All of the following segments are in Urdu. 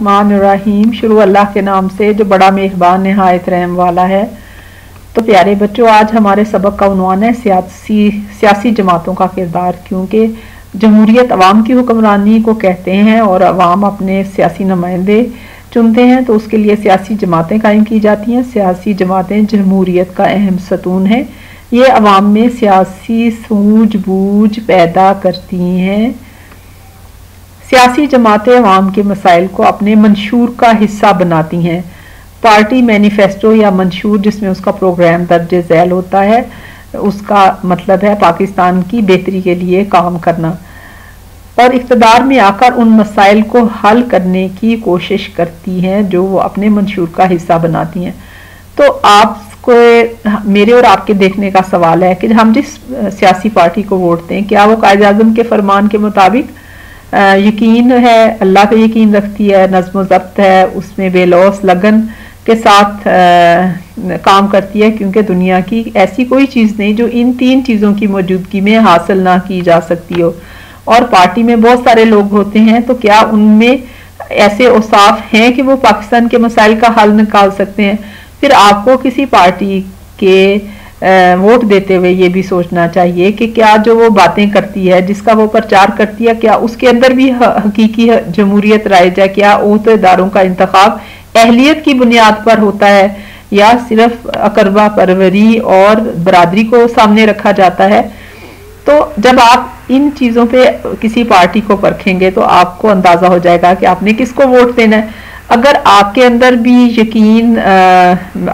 الرحمن الرحیم، شروع اللہ کے نام سے، جو بڑا مہربان نہایت رحم والا ہے۔ تو پیارے بچوں، آج ہمارے سبق کا عنوان ہے سیاسی سیاسی جماعتوں کا کردار، کیونکہ جمہوریت عوام کی حکمرانی کو کہتے ہیں اور عوام اپنے سیاسی نمائندے چنتے ہیں، تو اس کے لیے سیاسی جماعتیں قائم کی جاتی ہیں۔ سیاسی جماعتیں جمہوریت کا اہم ستون ہے یہ عوام میں سیاسی سوجھ بوجھ پیدا کرتی ہیں۔ سیاسی جماعتیں عوام کے مسائل کو اپنے منشور کا حصہ بناتی ہیں۔ پارٹی مینیفیسٹو یا منشور جس میں اس کا پروگرام درج ذیل ہوتا ہے، اس کا مطلب ہے پاکستان کی بہتری کے لیے کام کرنا۔ اور اقتدار میں آ کر ان مسائل کو حل کرنے کی کوشش کرتی ہیں جو وہ اپنے منشور کا حصہ بناتی ہیں۔ تو آپ کو، میرے اور آپ کے دیکھنے کا سوال ہے کہ ہم جس سیاسی پارٹی کو ووٹ دیں، کیا وہ قائد اعظم کے فرمان کے مطابق یقین ہے، اللہ پہ یقین رکھتی ہے، نظم و ضبط ہے، اس میں بے لوس لگن کے ساتھ کام کرتی ہے، کیونکہ دنیا کی ایسی کوئی چیز نہیں جو ان تین چیزوں کی موجودگی میں حاصل نہ کی جا سکتی ہو۔ اور پارٹی میں بہت سارے لوگ ہوتے ہیں، تو کیا ان میں ایسے اوصاف ہیں کہ وہ پاکستان کے مسائل کا حل نکال سکتے ہیں؟ پھر آپ کو کسی پارٹی کے ووٹ دیتے ہوئے یہ بھی سوچنا چاہیے کہ کیا جو وہ باتیں کرتی ہے، جس کا وہ پرچار کرتی ہے، کیا اس کے اندر بھی حقیقی جمہوریت رائج ہے؟ کیا عہدیداروں کا انتخاب اہلیت کی بنیاد پر ہوتا ہے یا صرف اقربہ پروری اور برادری کو سامنے رکھا جاتا ہے؟ تو جب آپ ان چیزوں پہ کسی پارٹی کو پرکھیں گے تو آپ کو اندازہ ہو جائے گا کہ آپ نے کس کو ووٹ دینا ہے۔ اگر آپ کے اندر بھی یقین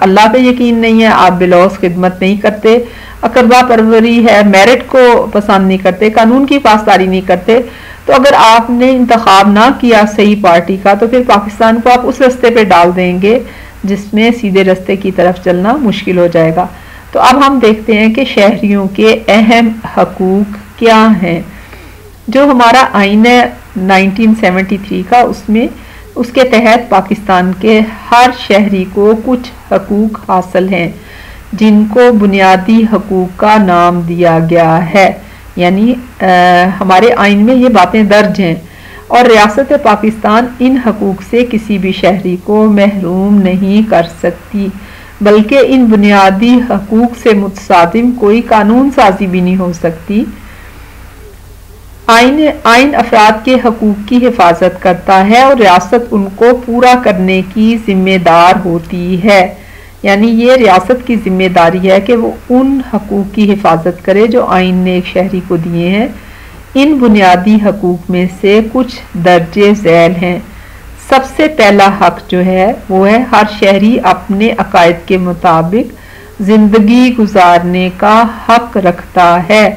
اللہ پہ یقین نہیں ہے، آپ بلوس خدمت نہیں کرتے اقربا پروری ہے، میرٹ کو پسند نہیں کرتے، قانون کی پاسداری نہیں کرتے، تو اگر آپ نے انتخاب نہ کیا صحیح پارٹی کا، تو پھر پاکستان کو آپ اس رستے پہ ڈال دیں گے جس میں سیدھے رستے کی طرف چلنا مشکل ہو جائے گا۔ تو اب ہم دیکھتے ہیں کہ شہریوں کے اہم حقوق کیا ہیں۔ جو ہمارا آئین ہے نائنٹین سیونٹی تھری کا، اس میں اس کے تحت پاکستان کے ہر شہری کو کچھ حقوق حاصل ہیں، جن کو بنیادی حقوق کا نام دیا گیا ہے۔ یعنی ہمارے آئین میں یہ باتیں درج ہیں۔ اور ریاست پاکستان ان حقوق سے کسی بھی شہری کو محروم نہیں کر سکتی، بلکہ ان بنیادی حقوق سے متصادم کوئی قانون سازی بھی نہیں ہو سکتی۔ آئین آئین افراد کے حقوق کی حفاظت کرتا ہے اور ریاست ان کو پورا کرنے کی ذمہ دار ہوتی ہے۔ یعنی یہ ریاست کی ذمہ داری ہے کہ وہ ان حقوق کی حفاظت کرے جو آئین نے ایک شہری کو دیے ہیں۔ ان بنیادی حقوق میں سے کچھ درجے ذیل ہیں۔ سب سے پہلا حق جو ہے وہ ہے ہر شہری اپنے عقائد کے مطابق زندگی گزارنے کا حق رکھتا ہے۔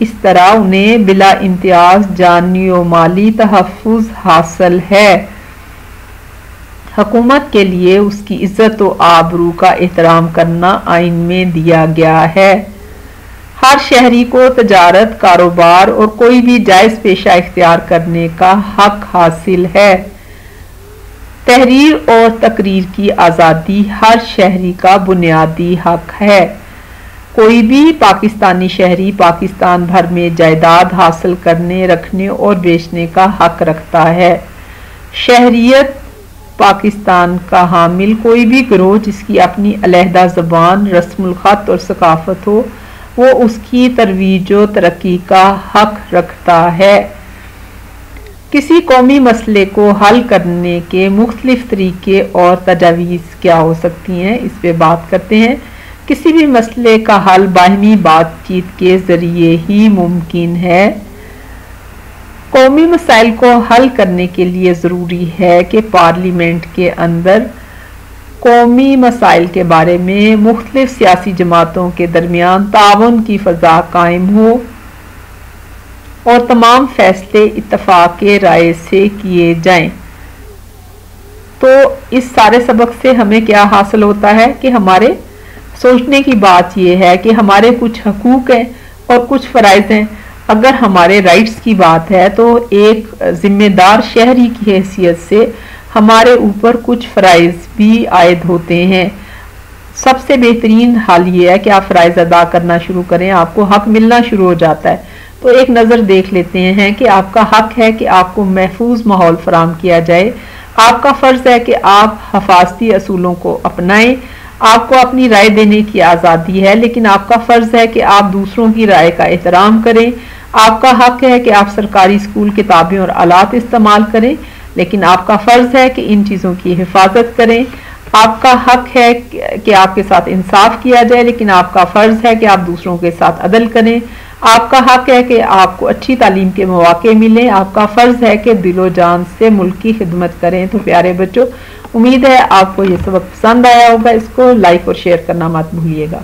اس طرح انہیں بلا امتیاز جانی و مالی تحفظ حاصل ہے۔ حکومت کے لیے اس کی عزت و آبرو کا احترام کرنا آئین میں دیا گیا ہے۔ ہر شہری کو تجارت، کاروبار اور کوئی بھی جائز پیشہ اختیار کرنے کا حق حاصل ہے۔ تحریر اور تقریر کی آزادی ہر شہری کا بنیادی حق ہے۔ کوئی بھی پاکستانی شہری پاکستان بھر میں جائیداد حاصل کرنے، رکھنے اور بیچنے کا حق رکھتا ہے۔ شہریت پاکستان کا حامل کوئی بھی گروہ جس کی اپنی علیحدہ زبان، رسم الخط اور ثقافت ہو، وہ اس کی ترویج و ترقی کا حق رکھتا ہے۔ کسی قومی مسئلے کو حل کرنے کے مختلف طریقے اور تجاویز کیا ہو سکتی ہیں؟ اس پہ بات کرتے ہیں۔ کسی بھی مسئلے کا حل باہمی بات چیت کے ذریعے ہی ممکن ہے۔ قومی مسائل کو حل کرنے کے لیے ضروری ہے کہ پارلیمنٹ کے اندر قومی مسائل کے بارے میں مختلف سیاسی جماعتوں کے درمیان تعاون کی فضا قائم ہو اور تمام فیصلے اتفاق رائے سے کیے جائیں۔ تو اس سارے سبق سے ہمیں کیا حاصل ہوتا ہے کہ ہمارے سوچنے کی بات یہ ہے کہ ہمارے کچھ حقوق ہیں اور کچھ فرائض ہیں۔ اگر ہمارے رائٹس کی بات ہے تو ایک ذمہ دار شہری کی حیثیت سے ہمارے اوپر کچھ فرائض بھی عائد ہوتے ہیں۔ سب سے بہترین حال یہ ہے کہ آپ فرائض ادا کرنا شروع کریں، آپ کو حق ملنا شروع ہو جاتا ہے۔ تو ایک نظر دیکھ لیتے ہیں کہ آپ کا حق ہے کہ آپ کو محفوظ ماحول فراہم کیا جائے۔ آپ کا فرض ہے کہ آپ حفاظتی اصولوں کو اپنائیں۔ آپ کو اپنی رائے دینے کی آزادی ہے، لیکن آپ کا فرض ہے کہ آپ دوسروں کی رائے کا احترام کریں۔ آپ کا حق ہے کہ آپ سرکاری اسکول کتابیں اور آلات استعمال کریں، لیکن آپ کا فرض ہے کہ ان چیزوں کی حفاظت کریں۔ آپ کا حق ہے کہ آپ کے ساتھ انصاف کیا جائے، لیکن آپ کا فرض ہے کہ آپ دوسروں کے ساتھ عدل کریں۔ آپ کا حق ہے کہ آپ کو اچھی تعلیم کے مواقع ملیں۔ آپ کا فرض ہے کہ دل و جان سے ملک کی خدمت کریں۔ تو پیارے بچوں امید ہے آپ کو یہ سبق پسند آیا ہوگا اس کو، لائک اور شیئر کرنا مت بھولیے گا۔